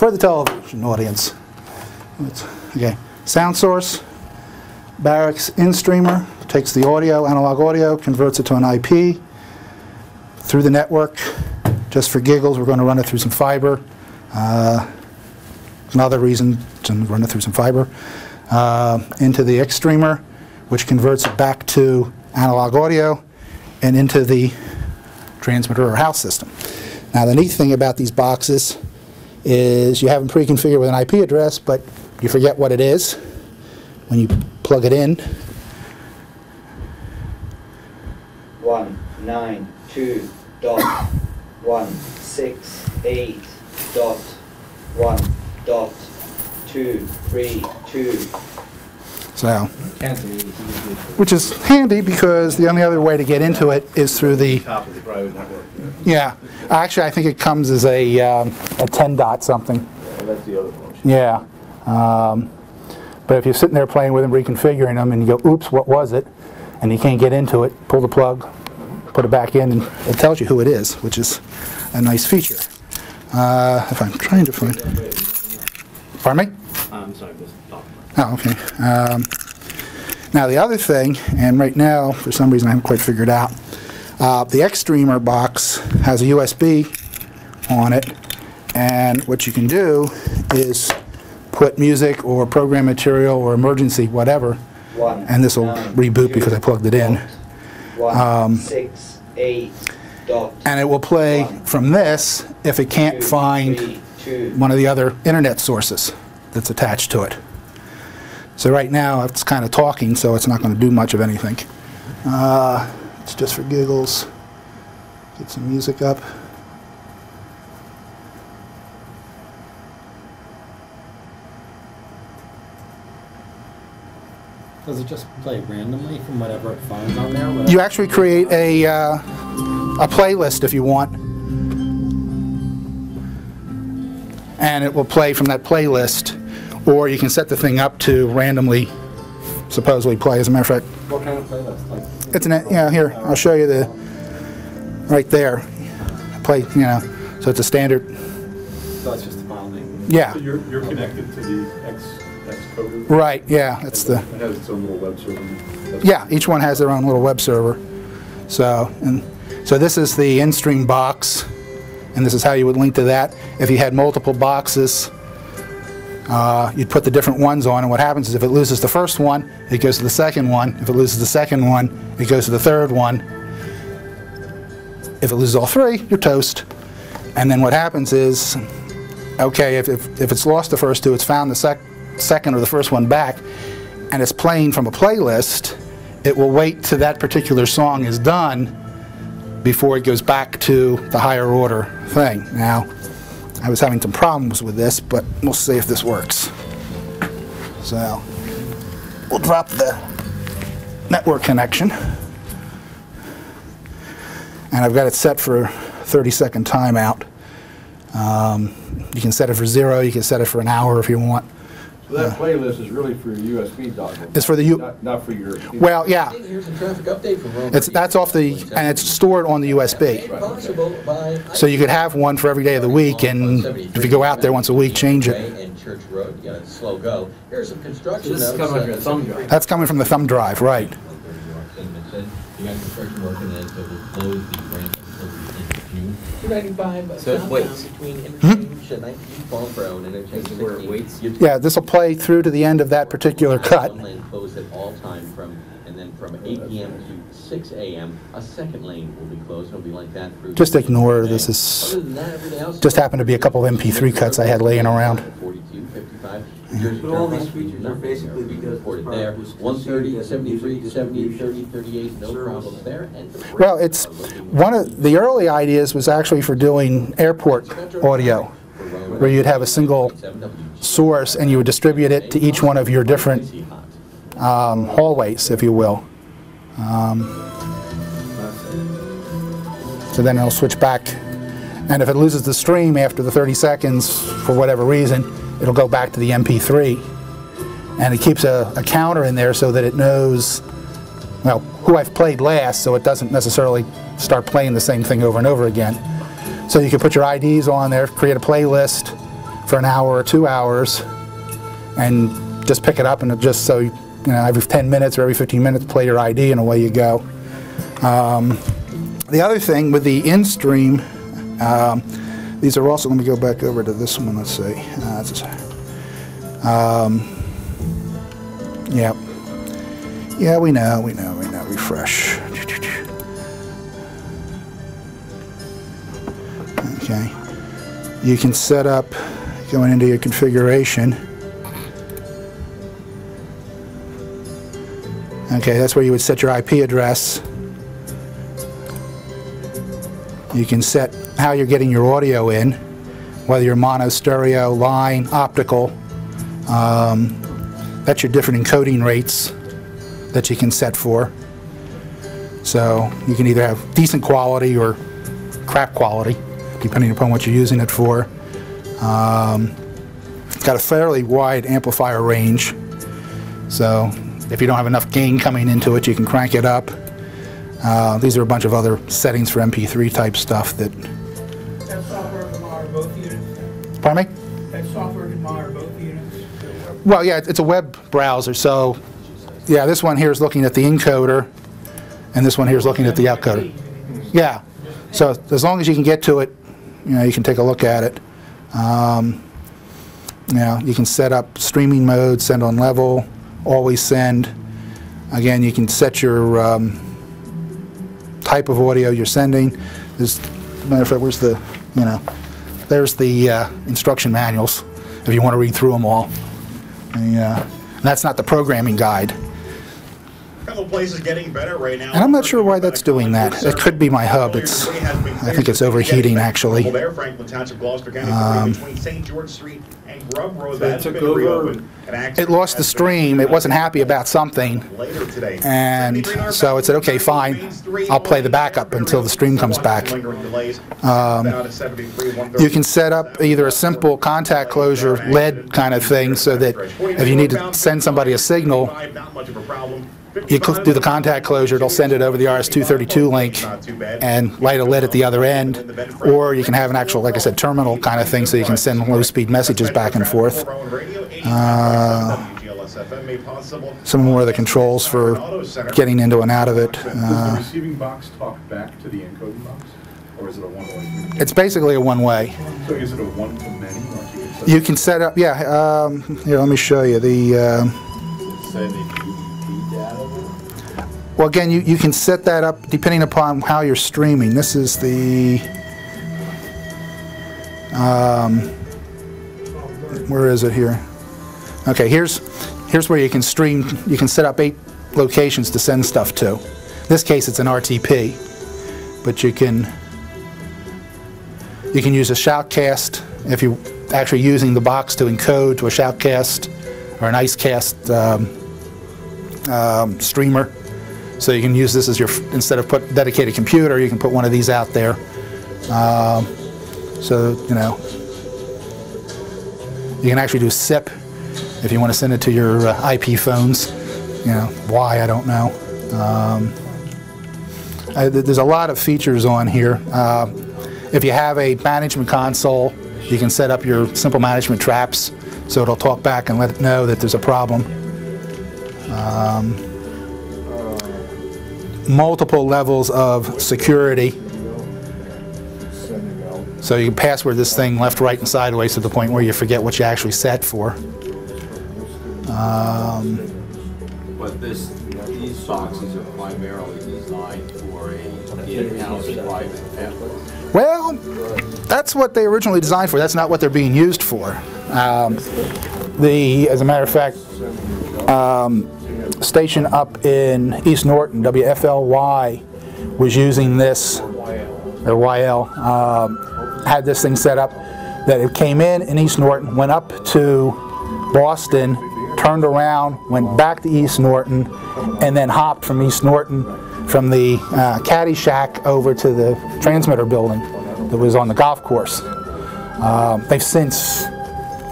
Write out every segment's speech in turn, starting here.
for the television audience. It's- Okay, sound source, Barix Instreamer, takes the audio, analog audio, converts it to an IP through the network. Just for giggles, we're going to run it through some fiber. Uh, Another reason to run it through some fiber. Uh, Into the Exstreamer, which converts it back to analog audio and into the transmitter or house system. Now, the neat thing about these boxes is you have them pre-configured with an IP address, but you forget what it is when you plug it in. one nine two dot one six eight dot one dot two three two So, which is handy because the only other way to get into it is through the, Top of the private network. yeah. Actually, I think it comes as a, um, a 10 dot something. Well, that's the other function. Yeah. Um, But if you're sitting there playing with them, reconfiguring them, and you go, oops, what was it? And you can't get into it, pull the plug, put it back in, and it tells you who it is, which is a nice feature. Uh, If I'm trying to find, pardon me? I'm sorry, this. Oh, okay. Um, Now, the other thing, and right now, for some reason I haven't quite figured out, uh, the Exstreamer box has a USB on it, and what you can do is put music or program material or emergency, whatever, one. and this will reboot two, because I plugged it in, One. Six. Eight. And it will play from this if it can't two, find three, one of the other internet sources that's attached to it. So right now, it's kind of talking, so it's not going to do much of anything. Uh, It's just for giggles. Get some music up. Does it just play randomly from whatever it finds on there? You actually create a, uh, a playlist if you want. And it will play from that playlist, or you can set the thing up to randomly supposedly play. As a matter of fact, What kind of playlist? Like, It's an, yeah, here, I'll show you the, right there. Play, you know, so it's a standard, so it's just the file name. yeah, So you're, you're connected to the X, Xcoder? right, yeah, that's the, It has its own little web server. That's- yeah, each one has their own little web server. So, and, so this is the in-stream box, and this is how you would link to that. If you had multiple boxes, uh, you'd put the different ones on, and what happens is if it loses the first one, it goes to the second one. If it loses the second one, it goes to the third one. If it loses all three, you're toast. And then what happens is, okay, if, if, if it's lost the first two, it's found the sec second or the first one back, and it's playing from a playlist, it will wait till that particular song is done before it goes back to the higher order thing. Now, I was having some problems with this, but we'll see if this works. So, we'll drop the network connection. And I've got it set for 30 second timeout. Um, You can set it for zero, you can set it for an hour if you want. So that playlist is really for your USB dongle? It's for the U- Not, not for your... Well, yeah, Here's a traffic update from Rome. it's, that's off the, and it's stored on the USB. Made possible by- So you could have one for every day of the week, and if you go out there once a week, change it. And Church Road, you got a slow go. Here's some construction This is notes. coming from uh, your thumb drive. That's coming from the thumb drive, right. You got construction working so we'll close the branch until the end of June. Two ninety-five So it southbound waits. between Hmm? interchange and nineteen Falls Road interchange This is where it sixteen. waits? You- Yeah, this will play through to the end of that particular cut. One lane closed at all time from, and then from eight PM to six AM, a second lane will be closed. It'll be like that through. Just ignore the this is- Other than that, everything else. just happened to be a couple of MP3 cuts I had laying around. 42, 55. But all these features are basically there. We because reported the there. product was 130, conceived as a 73, music 70, 30, 38, no service. problems there. And the Well, it's, one of, the early ideas was actually for doing airport audio, for road- where you'd have a single source and you would distribute it to each one of your different um, hallways, if you will. Um, So then it'll switch back, and if it loses the stream after the 30 seconds, for whatever reason, it'll go back to the MP3. And it keeps a, a counter in there so that it knows, well, who I've played last, so it doesn't necessarily start playing the same thing over and over again. So you can put your IDs on there, create a playlist for an hour or two hours and just pick it up and just so, you know, every 10 minutes or every 15 minutes, play your ID and away you go. Um, The other thing with the in-stream, um, these are also, let me go back over to this one, let's see. Uh, um, Yep. Yeah, we know, we know, we know, refresh. You can set up, going into your configuration. Okay, that's where you would set your IP address. You can set how you're getting your audio in, whether you're mono, stereo, line, optical. Um, that's your different encoding rates that you can set for. So you can either have decent quality or crap quality, depending upon what you're using it for. Um, it's got a fairly wide amplifier range, so if you don't have enough gain coming into it, you can crank it up. Uh, these are a bunch of other settings for MP3 type stuff that, That software can monitor both units? pardon me? That software can monitor both units? Well, yeah, it's a web browser, so, yeah, this one here is looking at the encoder, and this one here is looking at the outcoder. Yeah, so as long as you can get to it, you know, you can take a look at it. Um, You know, you can set up streaming mode, send on level, always send. Again, you can set your um, type of audio you're sending. There's, a matter of fact, where's the, you know, there's the uh, instruction manuals, if you want to read through them all. Uh, and that's not the programming guide. Couple places getting better right now. And I'm not sure why that's doing that. It could be my hub. It's, I think it's overheating, actually. Um, There, Franklin Township, Gloucester County, between St. George Street and Grub Road. That's took been over- reopened. An accident It lost the stream. It wasn't happy about something. Later today. And so it said, okay, fine, I'll play the backup until the stream comes back. Um, You can set up either a simple contact closure lead kind of thing so that if you need to send somebody a signal, you do the contact closure, it'll send it over the RS-232 link and light a lid at the other end. Or you can have an actual, like I said, terminal kind of thing so you can send low-speed messages back and forth. Uh, Some more of the controls for getting into and out of it. Uh, receiving box talk back to the encoding box? Or is it a one-way? It's basically a one-way. So is it a one-to-many? you can set- You can set up, yeah, um, here, let me show you the, um, well, again, you, you can set that up depending upon how you're streaming. This is the, um, where is it here? Okay, here's, here's where you can stream, you can set up eight locations to send stuff to. In this case, it's an RTP, but you can, you can use a shoutcast if you're actually using the box to encode to a shoutcast or an icecast um, um, streamer. So you can use this as your, instead of put dedicated computer, you can put one of these out there. Um, So, you know, you can actually do SIP if you want to send it to your uh, IP phones. You know, why, I don't know. Um, I- There's a lot of features on here. Uh, If you have a management console, you can set up your simple management traps, so it'll talk back and let it know that there's a problem. Um, Multiple levels of security, so you can password this thing left, right, and sideways to the point where you forget what you actually set for. Um, But this, these boxes are primarily designed for a in-house private. Well, that's what they originally designed for. That's not what they're being used for. Um, the, as a matter of fact, um, station up in East Norton, WFLY, was using this, or YL, um, had this thing set up that it came in in East Norton, went up to Boston, turned around, went back to East Norton, and then hopped from East Norton from the uh, caddy shack over to the transmitter building that was on the golf course. Um, they've since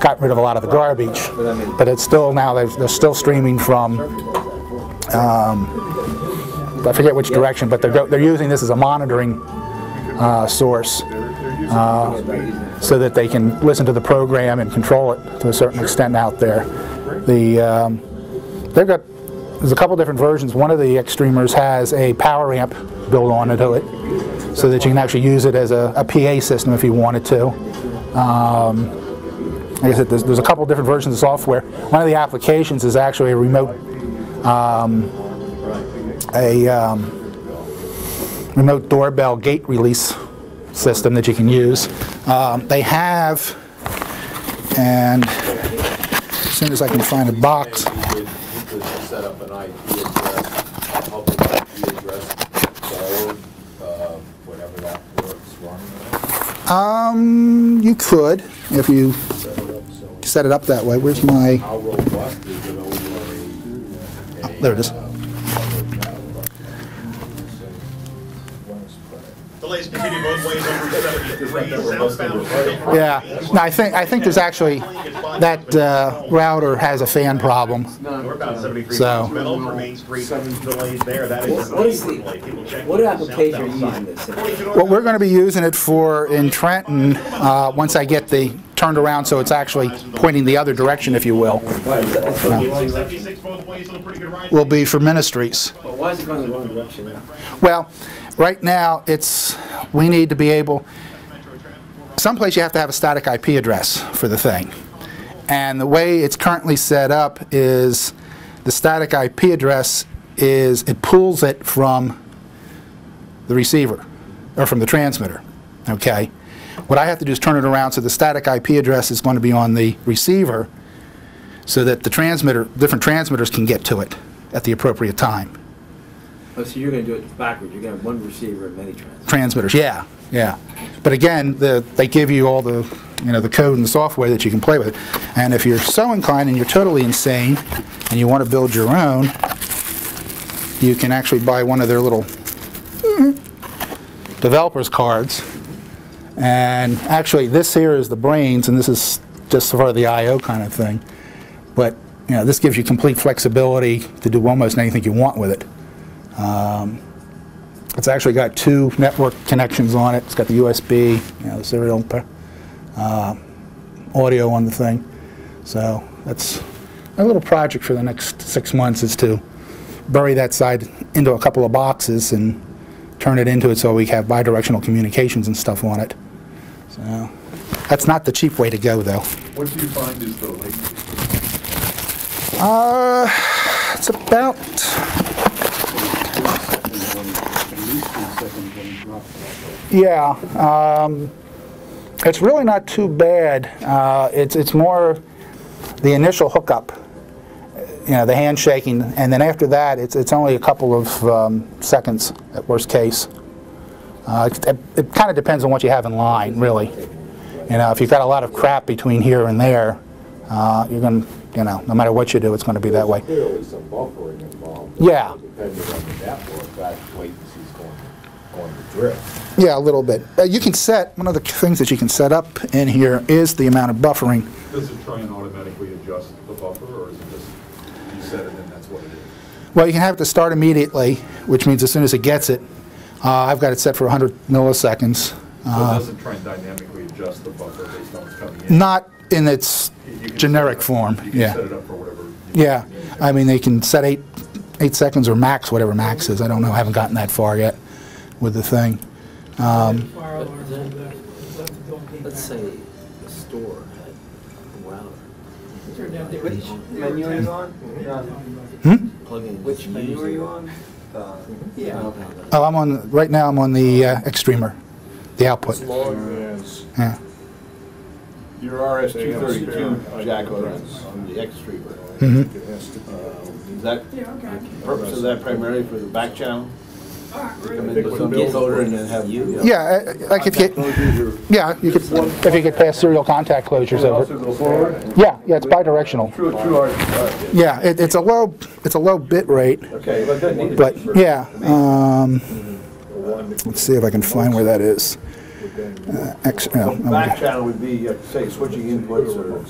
got rid of a lot of the garbage, but it's still now they're, still streaming from. Um, I forget which direction, but they're they're using this as a monitoring uh, source. uh, so that they can listen to the program and control it to a certain extent out there. The, um, they've got, there's a couple different versions. One of the Exstreamers has a power amp built onto it so that you can actually use it as a, a PA system if you wanted to. Um, like I said, there's, there's a couple different versions of software. One of the applications is actually a remote, um, a um, remote doorbell gate release system that you can use. Um, they have, and as soon as I can find a box, um, you could if you set it up that way. Where's my? How robust is it over a? a, There it is. Delays continue both ways on Route 73, southbound. from Yeah. No, I think I think there's actually that uh, router has a fan problem. Northbound 73 So- southbound for Main Street, delays there, that is. What is the- delay. People check What application are you using this in? What we're going to be using it for in Trenton, uh, once I get the turned around so it's actually pointing the other direction, if you will, 76 both ways, still a pretty good ride. will be for ministries. Well, right now, it's, we need to be able, someplace you have to have a static IP address for the thing. And the way it's currently set up is, the static IP address is, it pulls it from the receiver, or from the transmitter, okay? What I have to do is turn it around so the static IP address is going to be on the receiver, so that the transmitter, different transmitters can get to it at the appropriate time. Oh, so you're gonna do it backwards, you're gonna have one receiver and many transmitters. transmitters, yeah, yeah. But again, the, they give you all the, you know, the code and the software that you can play with. And if you're so inclined and you're totally insane and you want to build your own, you can actually buy one of their little mm-hmm, developer's cards. And actually, this here is the brains, and this is just sort of the I.O. kind of thing. But, you know, this gives you complete flexibility to do almost anything you want with it. It's actually got two network connections on it. It's got the USB, you know, the serial uh, audio on the thing. So that's a little project for the next six months is to bury that side into a couple of boxes and turn it into it so we have bidirectional communications and stuff on it. So that's not the cheap way to go, though. What do you find is the? Uh, it's about Yeah, um, it's really not too bad. Uh, it's it's more the initial hookup, you know, the handshaking, and then after that, it's it's only a couple of um, seconds at worst case. Uh, it it kind of depends on what you have in line, really. You know, if you've got a lot of crap between here and there, uh, you're going to, you know, no matter what you do, it's going to be that way. Clearly some buffering involved. Yeah. Depending on the network, that latency's going, going to drift. Yeah, a little bit. Uh, you can set, one of the things that you can set up in here is the amount of buffering. Does it try and automatically adjust the buffer, or is it just, you set it and that's what it is? Well, you can have it to start immediately, which means as soon as it gets it, uh, I've got it set for 100 milliseconds. So Uh, it doesn't try and dynamically adjust the buffer based on what's coming in? Not in its You can set generic form, You can yeah. set it up for whatever. Yeah, I mean, they can set eight, eight seconds or max, whatever max is. I don't know, I haven't gotten that far yet with the thing. Fire alarm, all that, stuff that don't need Let's that. say the store had a router, Turn down the- Which menu are you on? plug in. Which menu are you on? Yeah. Oh, I'm on, right now I'm on the uh, Exstreamer, the output. Yeah. Your RS two thirty-two jack on on the Exstreamer. Mhm. Is that, Yeah, okay. purpose of that primarily for the back channel? All right, very Come in with some encoder and then have. you Yeah, uh, like if you, yeah, you could, if you could pass serial contact closures over go forward? Yeah, yeah, it's bidirectional. True, true, art- uh, Yeah, it, it's a low, it's a low bit rate, okay, but it doesn't need to be but yeah. Um, let's see if I can find where that is. Uh, X, no, So Back okay. channel would be, uh, say, switching inputs or,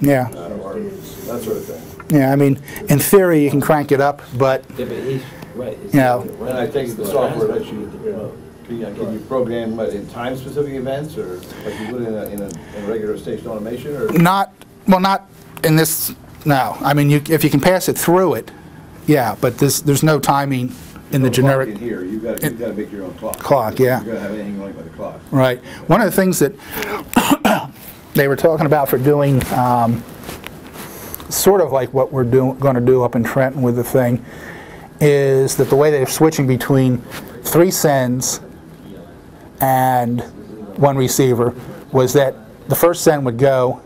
yeah, uh, or that sort of thing. yeah. I mean, in theory, you can crank it up, but Yeah, but he's, right. it's- You know. And I think the software lets you Can you- can you program, what, in time-specific events, or like you would in a, in a, in a regular station automation, or? Not, well, not in this, no. I mean, you, if you can pass it through it, yeah, but this, there's no timing in the No clock generic. In here, you've got, you've got to make your own clock. Clock, yeah. You're gonna have anything going by the clock. Right. One of the things that they were talking about for doing, um, sort of like what we're doing, going to do up in Trenton with the thing, is that the way they're switching between three sends and one receiver was that the first send would go,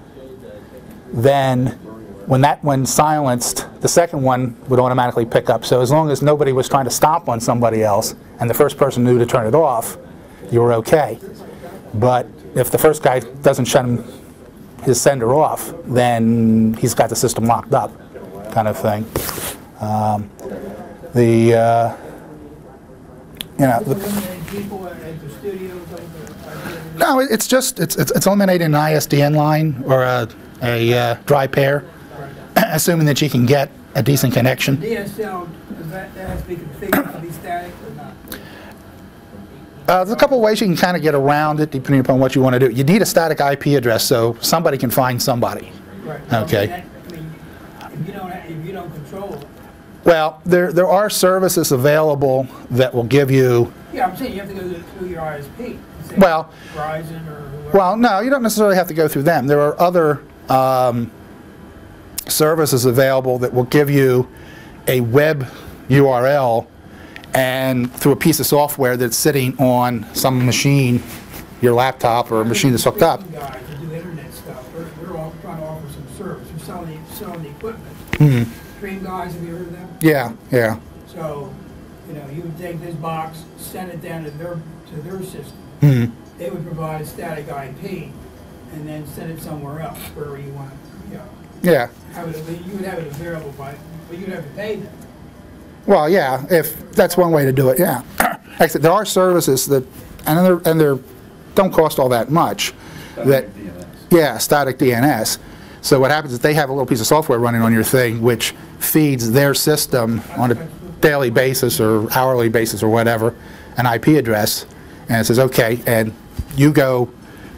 then when that one silenced, the second one would automatically pick up. So as long as nobody was trying to stop on somebody else and the first person knew to turn it off, you were okay. But if the first guy doesn't shut him, his sender off, then he's got the system locked up, kind of thing. Um, the, uh, you know, the, Eliminate people at at the studios, like the. no, it's just, it's, it's it's eliminating an ISDN line or a, a uh, dry pair, assuming that you can get a decent connection. DSL, does that, that has to be configured to be static or not? Uh, there's a couple of ways you can kind of get around it, depending upon what you want to do. You need a static IP address, so somebody can find somebody. Right. Okay. I mean, that- I mean, If you don't, ha- if you don't control it, Well, there, there are services available that will give you, yeah, I'm saying you have to go through- your ISP. Well- Verizon or whoever. well, no, you don't necessarily have to go through them. There are other um, services available that will give you a web URL and through a piece of software that's sitting on some machine, your laptop or a machine that's hooked up. Guys that do internet stuff, they're, they're all trying to offer some service, they're selling, the- selling the equipment. Hmm. Stream Guys, have you heard? Yeah, yeah. So, you know, you would take this box, send it down to their, to their system. Hmm. They would provide a static IP and then send it somewhere else, wherever you want, you know. Yeah. Have it, you would have it available by, but you'd have to pay them. Well, yeah, if, that's one way to do it, yeah. Like I said, there are services that, and they're, and they're, don't cost all that much, that, yeah, static DNS. So what happens is they have a little piece of software running on your thing which feeds their system on a daily basis or hourly basis or whatever, an IP address, and it says, okay, and you go,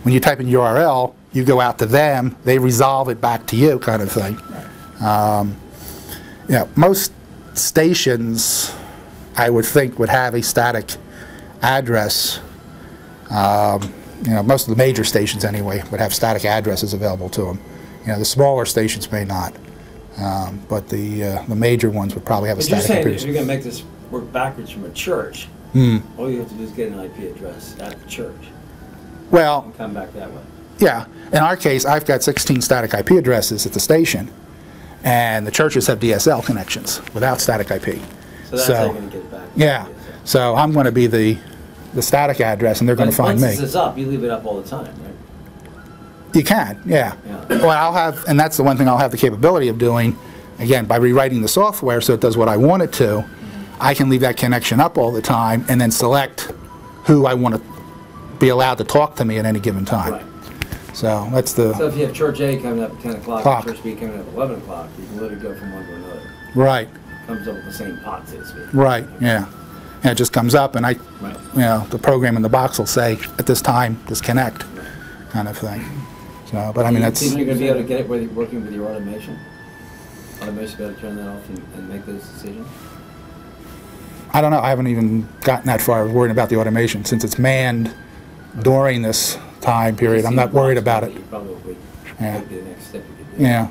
when you type in URL, you go out to them, they resolve it back to you, kind of thing. Um, you know, most stations, I would think, would have a static address. Um, You know, most of the major stations anyway would have static addresses available to them. You know, the smaller stations may not, Um, but the, uh, the major ones would probably have a But you're static if address. you're gonna make this work backwards from a church, Hmm. all you have to do is get an IP address at the church Well, and come back that way. yeah, in our case, I've got 16 static IP addresses at the station, and the churches have DSL connections without static IP. So that's how you're gonna get it back. Yeah, so I'm going to be the, the static address, and they're going to find me. Once this is up, you leave it up all the time, right? You can, yeah. Yeah. Well, I'll have, and that's the one thing I'll have the capability of doing, again, by rewriting the software so it does what I want it to, I can leave that connection up all the time and then select who I want to be allowed to talk to me at any given time. Right. So that's the. So if you have church A coming up at ten o'clock, Clock. and church B coming up at eleven o'clock, you can literally go from one to another. right, Comes up with the same pot, so to speak. right, yeah. And it just comes up and I, Right. you know, the program in the box will say, at this time, disconnect, kind of thing. So, but I mean, you think you're gonna be able to get it you're working with your automation? Automation, be able to turn that off and, and make those decisions? I don't know, I haven't even gotten that far, worrying about the automation, since it's manned during this time period, I'm not worried about it. You probably Yeah. would be the next step you could do. Yeah,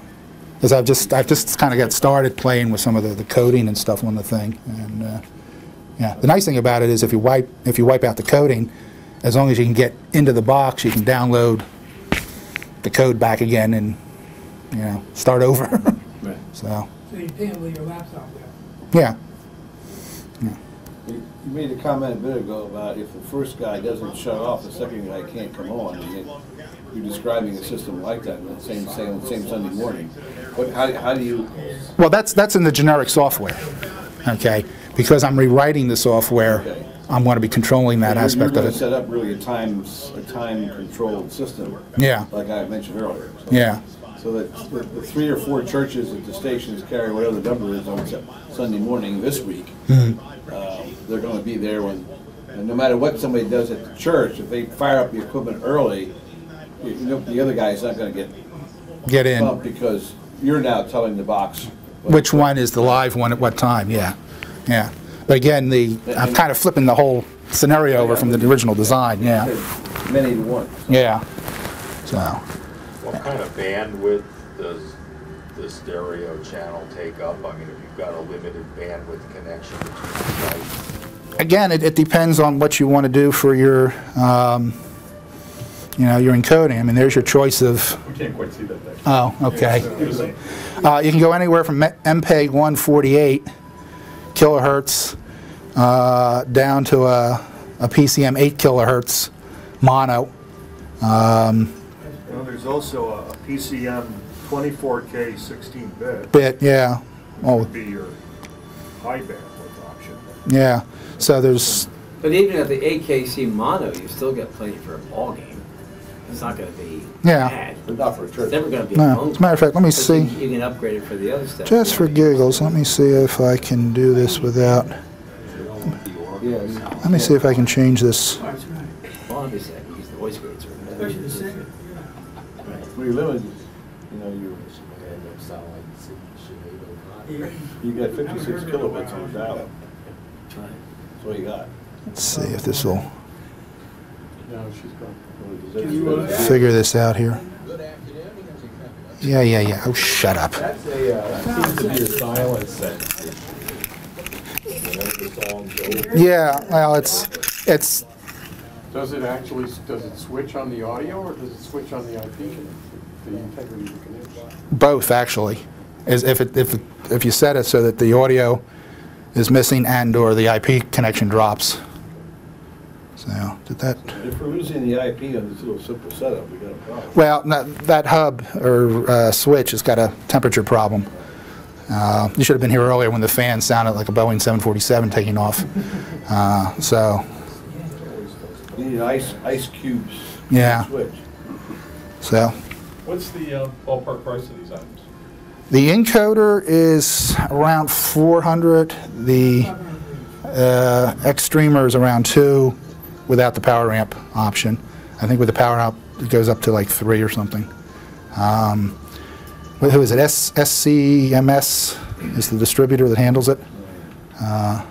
because I've just, I've just kind of got started playing with some of the, the coding and stuff on the thing, and, uh, yeah. The nice thing about it is if you wipe, if you wipe out the coding, as long as you can get into the box, you can download the code back again and, you know, start over, Right. so, So you pay them with your laptop there. yeah. You you made a comment a bit ago about if the first guy doesn't shut off, the second guy can't come on. and You're describing a system like that, on the same, same, same Sunday morning. What, how, how do you, Well, that's, that's in the generic software, okay? Because I'm rewriting the software, Okay. I'm going to be controlling that you're, you're aspect of gonna it. set up really a time, a time-controlled system. Yeah. Like I mentioned earlier. So- Yeah. So that the, the three or four churches at the stations carry whatever the number is on Sunday morning this week. Mm-hmm. um, They're gonna be there when And no matter what somebody does at the church, if they fire up the equipment early, you know, the other guy is not gonna get Get in. because you're now telling the box. Which one is the live one at what time, yeah, yeah. But again, the, I'm kind of flipping the whole scenario over from the original design, yeah, Many to one. yeah. So, What kind of bandwidth does the stereo channel take up? I mean, if you've got a limited bandwidth connection between again, it, it depends on what you want to do for your, um, you know, your encoding. I mean, there's your choice of, We can't quite see that. next. oh, okay. Uh, you can go anywhere from MPEG 148 kilohertz uh, down to a, a PCM 8 kilohertz mono. Um, Well, there's also a a PCM 24K 16-bit, bit, yeah. Oh, would be your high bandwidth option. yeah. So there's, But even at the AKC mono, you still get plenty for a ball game. It's not gonna be Yeah. bad. But not for a It's church. never gonna be a no, phone. as a matter of fact, let me But see. You you can upgrade it for the other stuff. Just for giggles, let me see if I can do this without, Yeah, let me see if I can change this. That's right. Well, obviously, I can use the voice grades Especially the second. we limit, you know, you, you got fifty-six kilobits on the dial. That's all you got. Let's see if this will No, she's gone. Figure this out here. Yeah, yeah, yeah. Oh, shut up. That's a, uh, seems to be a silent sentence. Whenever the song's over. Yeah, well, it's, it's, Does it actually, does it switch on the audio or does it switch on the IP connection, the integrity of the connection? both, actually. Is if it, if, it- if you set it so that the audio is missing and/or the IP connection drops. So, did that, If we're losing the IP on this little simple setup, we got a problem. well, no, that hub or uh, switch has got a temperature problem. Uh, You should have been here earlier when the fan sounded like a Boeing 747 taking off. Uh, So, You need ice, ice cubes. Yeah. Switch. so. What's the uh, ballpark price of these items? The encoder is around 400. The uh, Exstreamer is around 2 without the power amp option. I think with the power amp, it goes up to like 3 or something. Um, Who is it? S- SCMS is the distributor that handles it. Uh,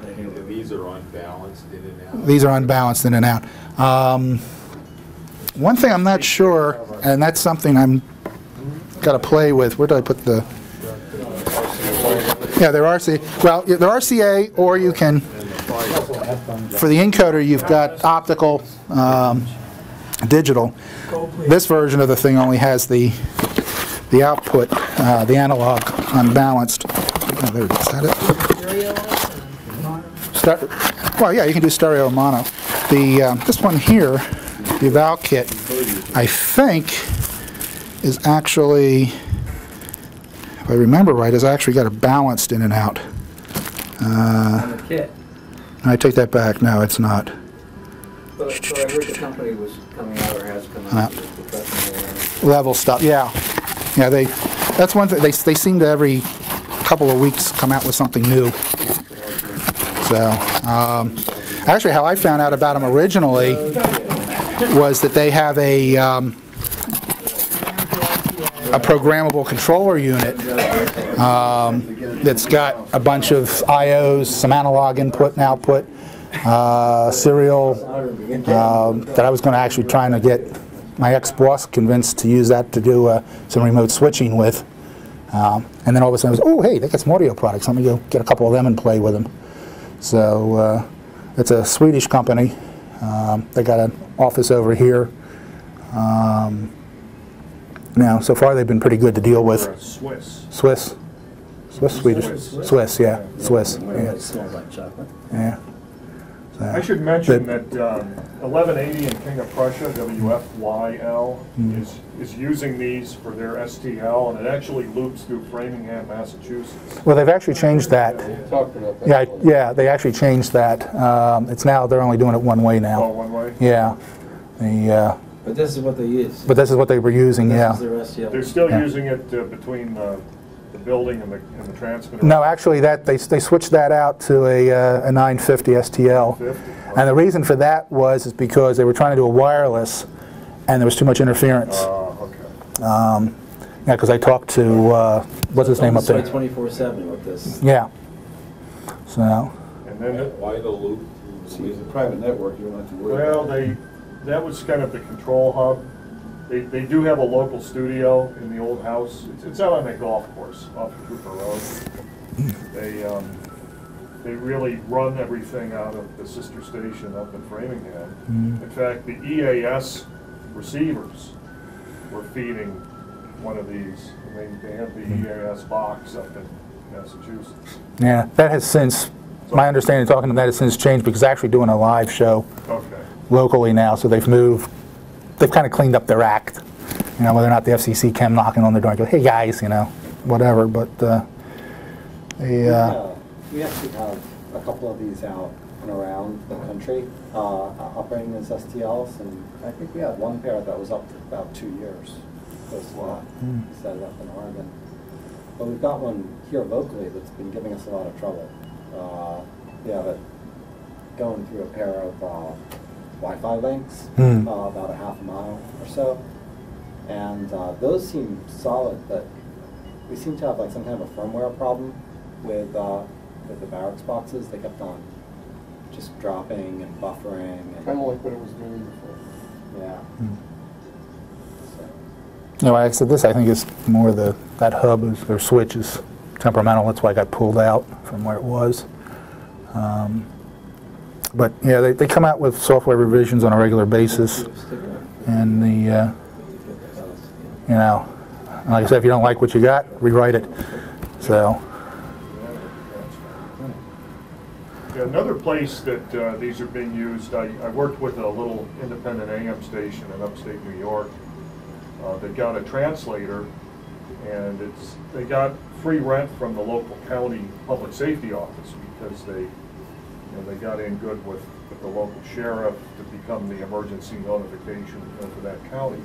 these are unbalanced in and out. These are unbalanced in and out. Um, One thing I'm not sure, and that's something I'm, got to play with, where did I put the? Yeah, they're RCA, well, they're RCA, or you can, for the encoder, you've got optical, um, digital. This version of the thing only has the, the output, uh, the analog unbalanced. Oh, there it is, is that it? Ster- Well, yeah, you can do stereo mono. The, um, this one here, the Val kit, I think is actually, if I remember right, has actually got it balanced in and out. Uh. I take that back, no, it's not. I heard the company was coming out or has come out. Level stuff, yeah. Yeah, they, that's one thing, they, they seem to every couple of weeks come out with something new. So, um, actually, how I found out about them originally was that they have a, um, a programmable controller unit um, that's got a bunch of IOs, some analog input and output, uh, serial, um, that I was going to actually trying to get my ex-boss convinced to use that to do uh, some remote switching with. Um, And then all of a sudden, I was, oh, hey, they got some audio products, let me go get a couple of them and play with them. So uh, it's a Swedish company. Um, They got an office over here. Um, Now, so far, they've been pretty good to deal with. Swiss. Swiss? Swiss, Swedish? Swiss, yeah, Swiss, yeah, smells like chocolate. yeah. So- I should mention But- that um, 1180 and King of Prussia, WFYL, Hmm. is, is using these for their STL, and it actually loops through Framingham, Massachusetts. Well, they've actually changed that. Talked about that. Yeah, yeah, they actually changed that. Um, It's now, they're only doing it one way Oh, now. one way? Yeah. The, uh, But this is what they use. but this is what they were using, This yeah. is their STL. They're still Yeah. using it uh, between uh, the building and the, and the transmitter? No, actually, that, they, they switched that out to a, uh, a 950 STL. 50? And the reason for that was is because they were trying to do a wireless, and there was too much interference. Uh, okay. Um, yeah, because I talked to, uh, what's his name up there? Twenty-four seven with this. Yeah. So, And then, Why the loop? See, it's a private network, you don't have to worry well, about they, that was kind of the control hub. They, they do have a local studio in the old house. It's, it's out on the golf course off of Cooper Road. They, um, they really run everything out of the sister station up in Framingham. In fact, the EAS receivers were feeding one of these. And They, they have the EAS box up in Massachusetts. yeah, that has since, my understanding, talking to them, that has since changed because they're actually doing a live show Okay. locally now, so they've moved, they've kind of cleaned up their act. You know, whether or not the FCC came knocking on their door and go, hey, guys, you know, whatever, but, uh, they, uh, Yeah, We actually have a couple of these out and around the country, uh, operating as STLs, and I think we had one pair that was up for about two years. Close to that, set it up in Oregon. But we've got one here locally that's been giving us a lot of trouble. Uh, We have it going through a pair of uh, Wi-Fi links, Hmm. uh, about a half a mile or so. And uh, those seem solid, but we seem to have like some kind of a firmware problem with, uh, with the Barix boxes. They kept on just dropping and buffering and, Kind of like what it was doing before. yeah. So, you I said, this, I think is more the, that hub is, or switch is temperamental, that's why I got pulled out from where it was. Um, But, yeah, they, they come out with software revisions on a regular basis, and the, uh, you know, like I said, if you don't like what you got, rewrite it. So, another place that uh, these are being used, I, I worked with a little independent AM station in upstate New York. Uh, They got a translator, and it's, they got free rent from the local county public safety office because they, you know, they got in good with, with the local sheriff to become the emergency notification for that county.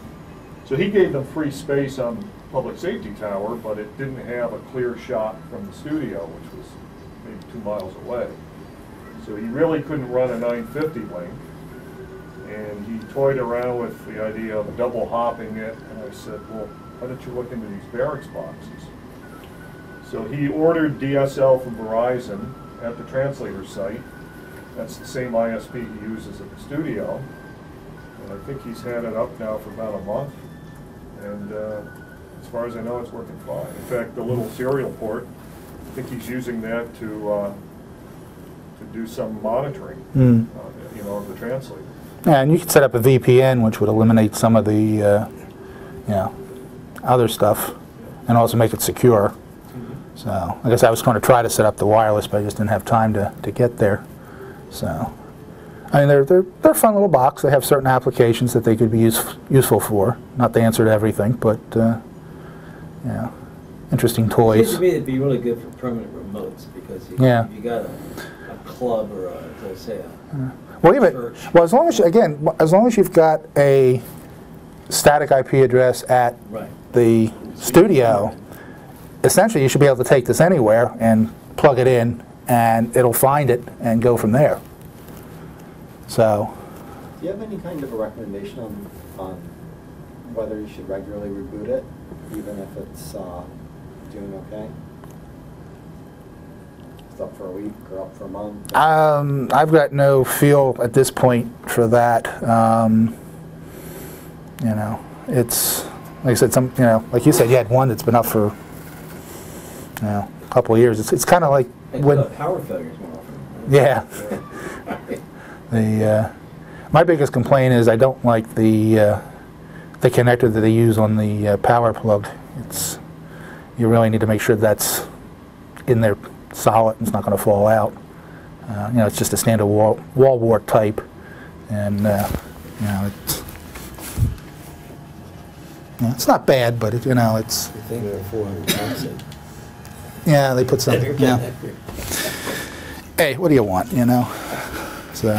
So he gave them free space on public safety tower, but it didn't have a clear shot from the studio, which was maybe two miles away. So he really couldn't run a 950 link. And he toyed around with the idea of double hopping it, and I said, well, why don't you look into these Barix boxes? So he ordered DSL from Verizon at the translator site. That's the same ISP he uses at the studio. And I think he's had it up now for about a month. And uh, as far as I know, it's working fine. In fact, the little serial port, I think he's using that to, uh, to do some monitoring, Hmm. uh, you know, of the translator. yeah, and you could set up a VPN, which would eliminate some of the, uh, you know, other stuff, and also make it secure. So, I guess I was going to try to set up the wireless, but I just didn't have time to, to get there. So, I mean, they're, they're, they're a fun little box. They have certain applications that they could be use, useful for. Not the answer to everything, but, uh, you know, interesting toys. to me it'd be really good for permanent remotes, because you, Yeah. you got a, a club or a, let's say a, Well, even, Church. well, as long as, again, as long as you've got a static IP address at right. the studio, essentially you should be able to take this anywhere and plug it in, and it'll find it and go from there. So, Do you have any kind of a recommendation on, on whether you should regularly reboot it, even if it's uh, doing okay? It's up for a week or up for a month? um, I've got no feel at this point for that. Um, you know, it's, like I said, some, you know, like you said, you had one that's been up for, you know, a couple of years. It's, it's kind of like when, power failures more often. yeah. The, uh, my biggest complaint is I don't like the, uh, the connector that they use on the uh, power plug. It's, you really need to make sure that's in there solid and it's not going to fall out. Uh, you know, it's just a standard wall, wall wart type, and uh, you know, it's, it's not bad, but it, you know, it's, You think they're four hundred bucks in. Yeah, they put some, yeah. Hey, what do you want, you know? So,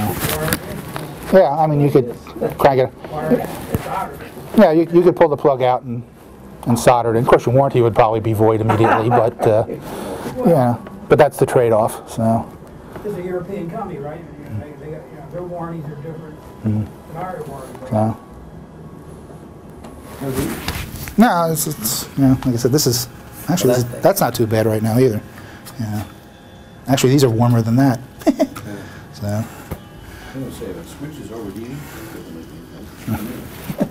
yeah, I mean, you could crank it. Or it's ours. Yeah, you, you could pull the plug out and, and soldered. And of course, your warranty would probably be void immediately, but, uh, yeah, but that's the trade-off, so. It's a European company, right? They, they, you know, their warranties are different mhm, than our warranties. So. No, it's, it's, you know, like I said, this is, actually, this is- that's not too bad right now either. Yeah. Actually, these are warmer than that. So, I'm gonna say, if it switches overheating.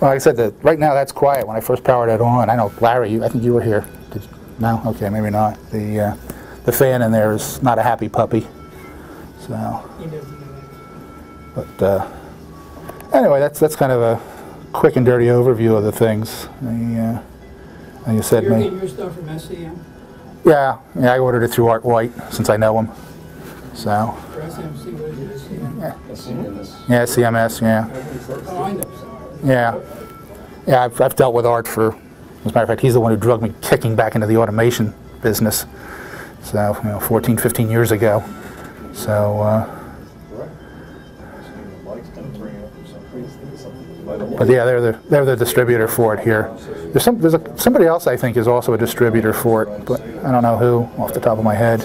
well, like I said, the, right now that's quiet. When I first powered it on, I know Larry, you- I think you were here. Did, no? Okay, maybe not. The, uh, the fan in there is not a happy puppy. So, He doesn't know that. but, uh, anyway, that's, that's kind of a quick and dirty overview of the things. The, uh, like you said, You're me. getting your stuff from SCM, Yeah, yeah, I ordered it through Art White since I know him. So, or SMC, what is it, SCM? yeah, CMS, yeah, Oh, I know, sorry. yeah. Yeah, I've, I've dealt with Art for, as a matter of fact, he's the one who drugged me kicking back into the automation business. So, you know, 14, 15 years ago. So, uh, but yeah, they're the, they're the distributor for it here. There's some, there's a, somebody else I think is also a distributor for it, but I don't know who off the top of my head.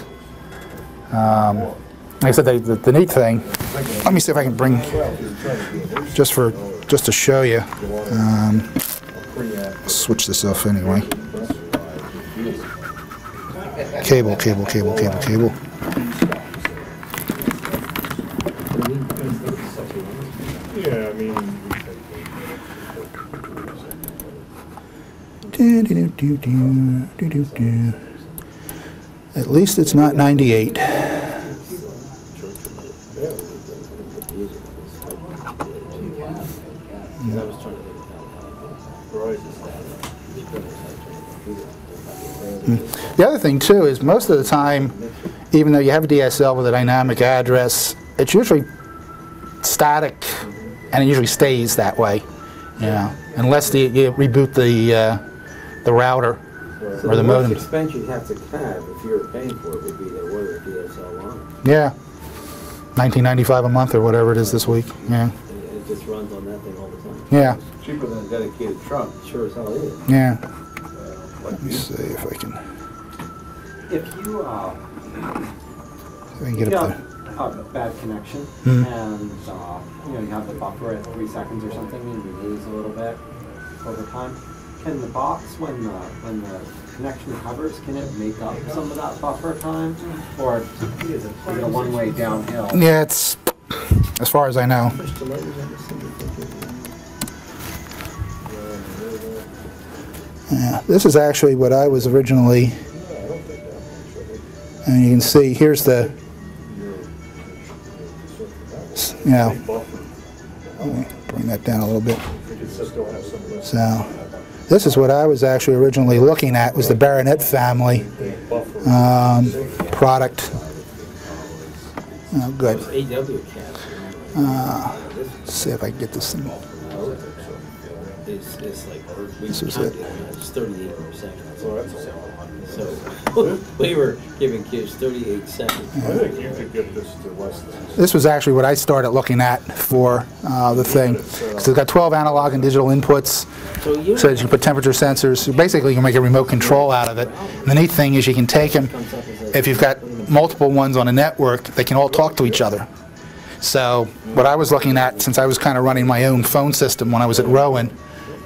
Um, like I said, they, the, the neat thing, let me see if I can bring, just for, just to show you, um, switch this off anyway. Cable, cable, cable, cable, cable. Do-do-do-do-do. At least it's not 98. The other thing too is most of the time, even though you have a DSL with a dynamic address, it's usually static and it usually stays that way. You know, unless the, you reboot the, uh, the router or the modem. most expense you'd have to have if you were paying for it would be the weather DSL line. Yeah. 1995 a month or whatever it is this week. Yeah. And it just runs on that thing all the time. Yeah. Cheaper than a dedicated truck. Sure as hell is. Yeah. Let me see if I can, If you, uh, if I can get you up have there. a bad connection Mhm. and, uh, you know, you have the buffer at three seconds or something and you lose a little bit over time, can the box, when the, when the connection recovers, can it make up some of that buffer time? Or is it a one-way downhill? Yeah, it's, as far as I know. Yeah, this is actually what I was originally, and you can see, here's the, you know, bring that down a little bit. So, this is what I was actually originally looking at, was the Barionet family um, product. Oh, good. Uh, let's see if I can get this thing. It's, it's like, we This was counted it. it, it's thirty-eight per second. So, we were giving kids thirty-eight seconds. I think you could get this to less than. This was actually what I started looking at for uh, the thing. So it's got 12 analog and digital inputs, So you. so that you can put temperature sensors. Basically, you can make a remote control out of it. And the neat thing is you can take them, if you've got multiple ones on a network, they can all talk to each other. So what I was looking at, since I was kind of running my own phone system when I was at Rowan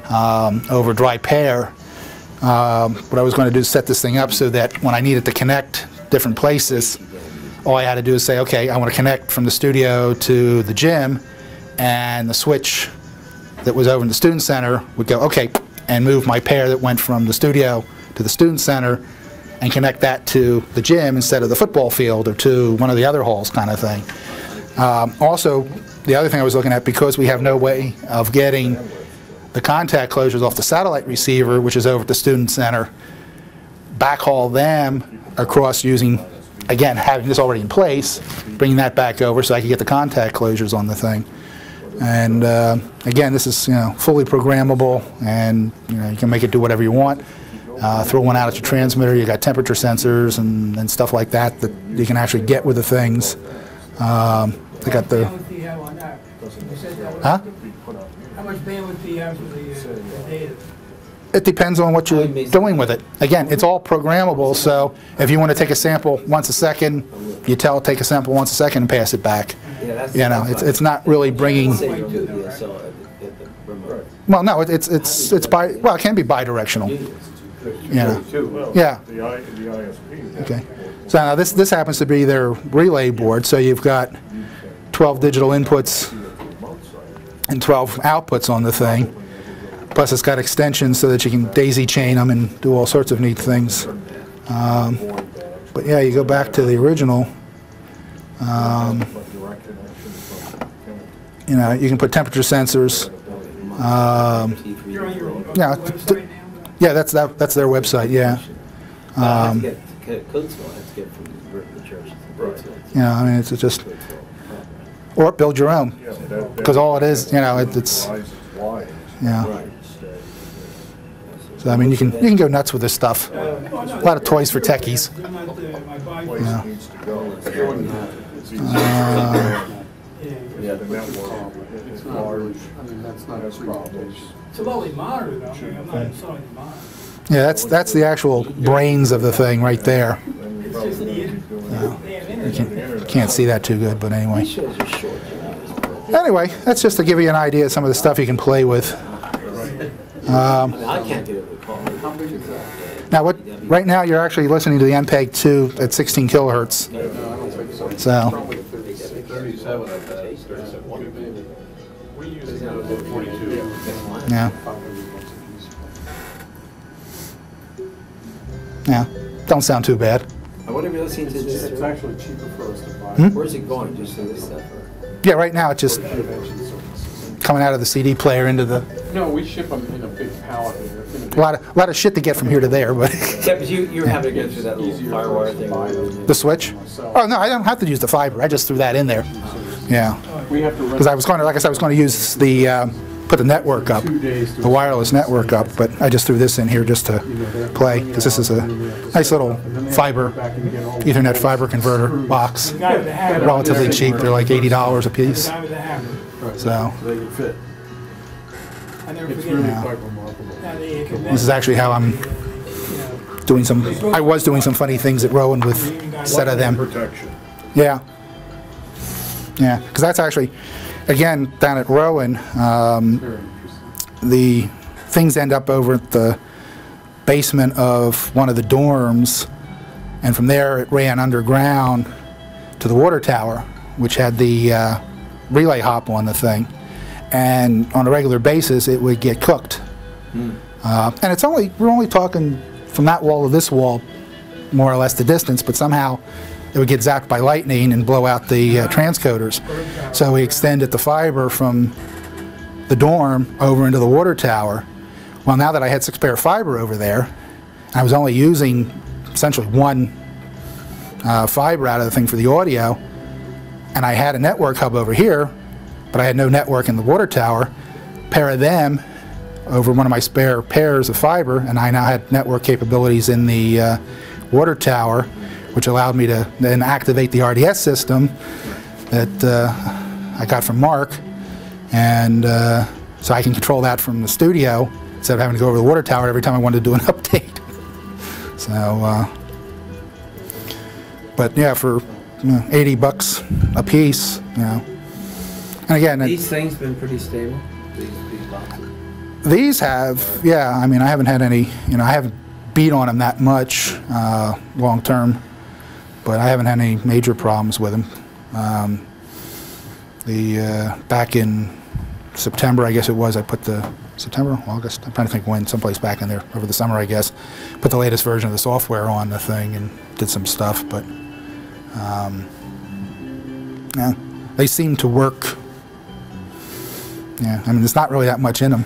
um, over Dry pair. um, what I was going to do is set this thing up so that when I needed to connect different places, all I had to do is say, okay, I want to connect from the studio to the gym, and the switch that was over in the student center would go, okay, and move my pair that went from the studio to the student center and connect that to the gym instead of the football field or to one of the other halls kind of thing. Um, Also, the other thing I was looking at, because we have no way of getting the contact closures off the satellite receiver, which is over at the student center, backhaul them across using, again, having this already in place, bringing that back over so I could get the contact closures on the thing. And uh, again, this is, you know, fully programmable and, you know, you can make it do whatever you want. Uh, Throw one out at your transmitter, you got temperature sensors and and stuff like that that you can actually get with the things. Um, They got the, Bandwidth do you have on that? You said that was- huh? How much bandwidth do you have for the, uh, uh the data? It depends on what you're doing with it. Again, it's all programmable, so if you want to take a sample once a second, you tell it take a sample once a second and pass it back. Yeah, that's- You know, it's, it's not really bringing, Say you're the DSL at the- at the remote. well, no, it- it's, it's, it's bi, well, it can be bidirectional. You know, Yeah. The I, the ISP. okay. So now this, this happens to be their relay board, so you've got 12 digital inputs and 12 outputs on the thing. Plus it's got extensions so that you can daisy chain them and do all sorts of neat things. Um, But yeah, you go back to the original, um, you know, you can put temperature sensors. um, You're on your Yeah? Yeah, that's, that- that's their website, yeah. Um, to get, get Coatesville, I have to get from the, the church to Coatesville. You know, I mean, it's just, or build your own. Yeah, that- that- Because all it is, you know, it- it's, Size is wide. yeah. So, I mean, you can, you can go nuts with this stuff. A lot of toys for techies. I'm uh, my bike- Place Yeah. needs to go. It's easy. Uh, Yeah, the network, it's large, has. It's a lovely monitor though, I mean, I'm not installing the monitor. Yeah, that's, that's the actual brains of the thing right there. Then you It's probably just the, be in- doing they it. have internet. Can't see that too good, but anyway. These shows are short, you know. Anyway, that's just to give you an idea of some of the stuff you can play with. Um, I can't get over the call. How big is that? Now, what, right now, you're actually listening to the MPEG 2 at 16 kilohertz. So, Thirty-seven of that. Forty-two. yeah. Yeah, don't sound too bad. I wonder if you're listening to this. It's actually cheaper for us to buy. Hmm? Where's it going, just to this stuff? or- Yeah, right now, it's just coming out of the CD player into the, No, we ship them in a big pallet. in a big- a lot of, a lot of shit to get from here to there, but Yeah, but you, you're having to go through that little Easier firewire thing. us to buy the switch. Oh, no, I don't have to use the fiber, I just threw that in there. Yeah, We have to rent because I was going to, like I said, I was going to use the, um, put the network up, two days to. the wireless network up, but I just threw this in here just to play, because this is a nice little fiber, Ethernet fiber converter box. The guy with the hammer. Relatively cheap, they're like $80 a piece, guy with the hammer. so. They can fit. I never It's forget really that. quite remarkable. Now they can- This is actually how I'm doing some, I was doing some funny things at Rowan with a set of them. Yeah. Yeah, because that's actually, again, down at Rowan, um, the things end up over at the basement of one of the dorms, and from there it ran underground to the water tower, which had the uh, relay hop on the thing. And on a regular basis, it would get cooked. Uh, and it's only, we're only talking from that wall to this wall, more or less the distance, but somehow it would get zapped by lightning and blow out the uh, transcoders. So we extended the fiber from the dorm over into the water tower. Well, now that I had six pair of fiber over there, I was only using essentially one uh, fiber out of the thing for the audio, and I had a network hub over here, but I had no network in the water tower. Pair of them over one of my spare pairs of fiber, and I now had network capabilities in the uh, water tower, which allowed me to then activate the RDS system that uh, I got from Mark, and uh, so I can control that from the studio instead of having to go over the water tower every time I wanted to do an update. So, uh, but yeah, for you know, 80 bucks a piece, you know. And again, These things been pretty stable, these, these boxes. These have, yeah, I mean, I haven't had any, you know, I haven't beat on them that much uh, long term, but I haven't had any major problems with them. Um, the, uh, back in September, I guess it was, I put the, September, August, I'm trying to think when, someplace back in there, over the summer, I guess, put the latest version of the software on the thing and did some stuff, but, um, yeah, they seem to work. Yeah, I mean, there's not really that much in them.